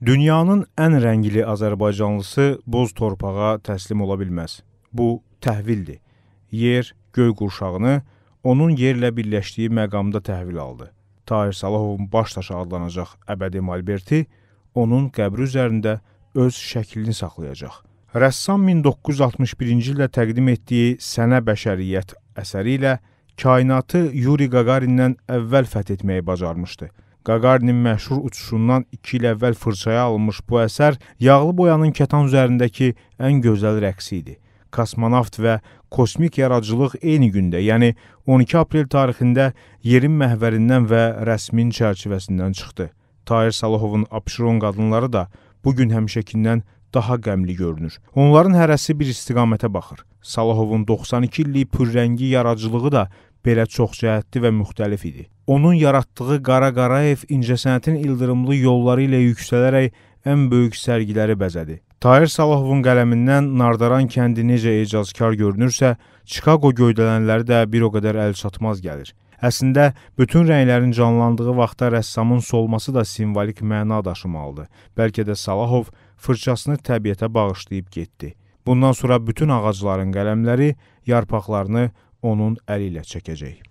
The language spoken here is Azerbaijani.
Dünyanın ən rəngli azərbaycanlısı boz torpağa təslim ola bilməz. Bu təhvildir. Yer göy qurşağını onun yerlə birləşdiyi məqamda təhvil aldı. Tahir Salahovun baş daşı adlanacaq əbədi malberti onun qəbri üzərində öz şəklini saxlayacaq. Rəssam 1961-ci ildə təqdim etdiyi Sənə bəşəriyyət əsəri ilə kainatı Yuri Qaqarindən əvvəl fəth etməyi bacarmışdı. Qaqarinin məşhur uçuşundan 2 il əvvəl fırçaya alınmış bu əsər yağlı boyanın kətan üzərindəki ən gözəl rəqsi idi. Kosmonavt və kosmik yaradıcılıq eyni gündə, yəni 12 aprel tarixində yerin məhvərindən və rəsmin çərçivəsindən çıxdı. Tahir Salahovun Abşeron qadınları da bu gün həmişəkindən daha qəmli görünür. Onların hərəsi bir istiqamətə baxır. Salahovun 92 illik pürrəngi yaradıcılığı da belə çoxcəhətli və müxtəlif idi. Onun yaratdığı Qara Qarayev incəsənətin ildırımlı yolları ilə yüksələrək ən böyük sərgiləri bəzədi. Tahir Salahovun qələmindən Nardaran kəndi necə ecazkar görünürsə, Chicago göydələnləri də bir o qədər əlçatmaz gəlir. Əslində bütün rənglərin canlandığı vaxtda rəssamın solması da simvolik məna daşımalıdır. Bəlkə də Salahov fırçasını təbiətə bağışlayıb getdi. Bundan sonra bütün ağacların qələmləri yarpaqlarını onun əli ilə çəkəcək.